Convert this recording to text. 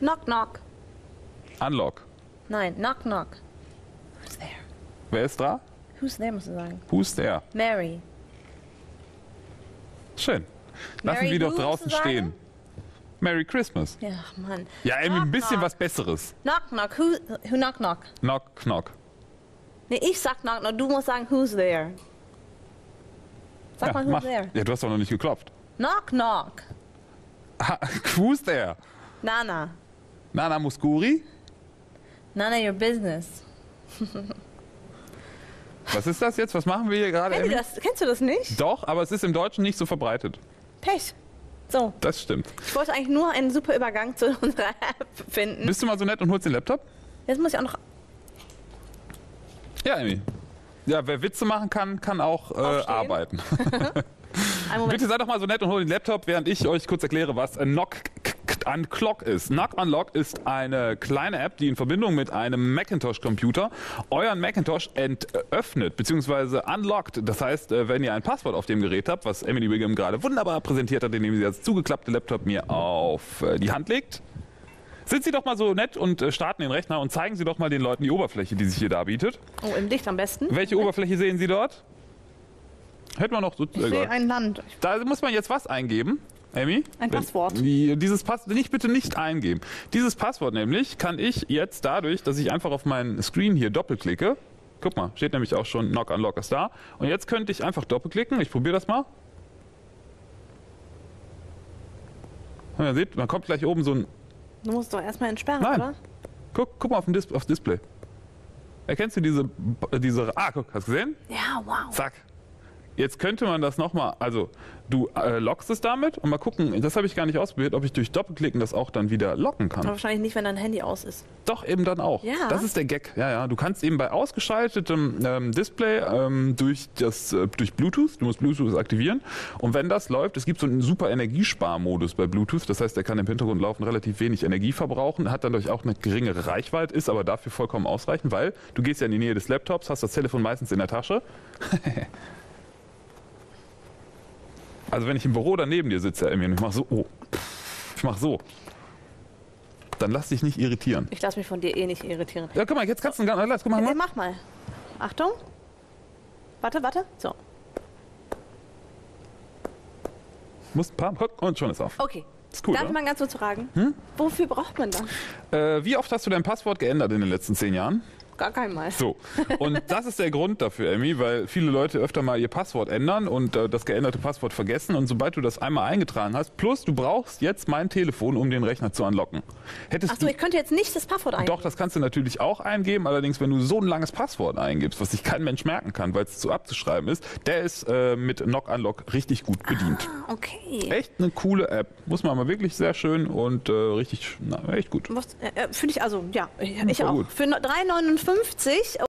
Knock, knock. Unlock. Nein, knock, knock. Who's there? Wer ist da? Who's there, musst du sagen. Who's there? Mary. Schön. Lassen Mary wir doch who draußen stehen. Merry Christmas. Ja, Mann. Ja, ein Knock, bisschen knock. was Besseres. Knock, knock. Who, who knock, knock? Knock, knock. Nee, ich sag knock, knock. Du musst sagen, who's there? Sag Ja, mal, who's mach. there? ja, du hast doch noch nicht geklopft. Knock, knock. Ha, Who's there? Nana. Nana Muscuri? None of your business. Was ist das jetzt? Was machen wir hier gerade, Kennt das, kennst du das nicht? Doch, aber es ist im Deutschen nicht so verbreitet. Pech. So, Das stimmt. ich wollte eigentlich nur einen super Übergang zu unserer App finden. Bist du mal so nett und holst den Laptop? Jetzt muss ich auch noch Ja, Emmy. Ja, wer Witze machen kann, kann auch äh, arbeiten. Bitte seid doch mal so nett und hol den Laptop, während ich euch kurz erkläre, was ein Knock Unclock ist. Knock Unlock ist eine kleine App, die in Verbindung mit einem Macintosh-Computer euren Macintosh entöffnet bzw. unlockt. Das heißt, äh, wenn ihr ein Passwort auf dem Gerät habt, was Emily Wiggum gerade wunderbar präsentiert hat, indem sie das zugeklappte Laptop mir auf äh, die Hand legt, sind Sie doch mal so nett und äh, starten den Rechner und zeigen Sie doch mal den Leuten die Oberfläche, die sich hier darbietet. Oh, im Licht am besten. Welche Oberfläche sehen Sie dort? Hätten wir noch so. Ich sehe ein Land. Da muss man jetzt was eingeben, Amy? Ein Passwort. Die, dieses Pass nicht bitte nicht eingeben. Dieses Passwort nämlich kann ich jetzt dadurch, dass ich einfach auf meinen Screen hier doppelklicke. Guck mal, steht nämlich auch schon Knock Unlock ist da. Und jetzt könnte ich einfach doppelklicken. Ich probiere das mal. Und ihr seht, man kommt gleich oben so ein. Du musst doch erstmal entsperren, Nein. oder? Guck, guck mal auf dem Dis aufs Display. Erkennst du diese, diese. Ah, guck, hast du gesehen? Ja, wow. Zack. Jetzt könnte man das nochmal, also du äh, lockst es damit und mal gucken, das habe ich gar nicht ausprobiert, ob ich durch Doppelklicken das auch dann wieder locken kann. Aber wahrscheinlich nicht, wenn dein Handy aus ist. Doch, eben dann auch. Ja. Das ist der Gag. Ja, ja. Du kannst eben bei ausgeschaltetem ähm, Display ähm, durch, das, äh, durch Bluetooth, du musst Bluetooth aktivieren und wenn das läuft, es gibt so einen super Energiesparmodus bei Bluetooth, das heißt, der kann im Hintergrund laufen, relativ wenig Energie verbrauchen, hat dann dadurch auch eine geringere Reichweite, ist aber dafür vollkommen ausreichend, weil du gehst ja in die Nähe des Laptops, hast das Telefon meistens in der Tasche. also wenn ich im Büro daneben dir sitze, Emmy, und ich mach so, oh, ich mach so, dann lass dich nicht irritieren. Ich lasse mich von dir eh nicht irritieren. Ja, guck mal, jetzt kannst du einen ganz, guck mal, Nee, mal. mach mal. Achtung. Warte, warte. So. Musst ein paar, und schon ist auf. Okay. Ist cool, Darf ich mal ganz kurz fragen? Wofür braucht man das? Äh, wie oft hast du dein Passwort geändert in den letzten zehn Jahren? Gar kein Mal. So. Und das ist der Grund dafür, Emmy, weil viele Leute öfter mal ihr Passwort ändern und äh, das geänderte Passwort vergessen. Und sobald du das einmal eingetragen hast, plus du brauchst jetzt mein Telefon, um den Rechner zu. Hättest Achso, ich könnte jetzt nicht das Passwort eingeben. Doch, das kannst du natürlich auch eingeben. Allerdings, wenn du so ein langes Passwort eingibst, was sich kein Mensch merken kann, weil es zu abzuschreiben ist, der ist äh, mit Knock Unlock richtig gut bedient. Okay. Echt eine coole App. Muss man mal wirklich sehr schön und äh, richtig, na, echt gut. Äh, äh, Finde ich also, ja, ich, ich auch. gut. Für 3,59 50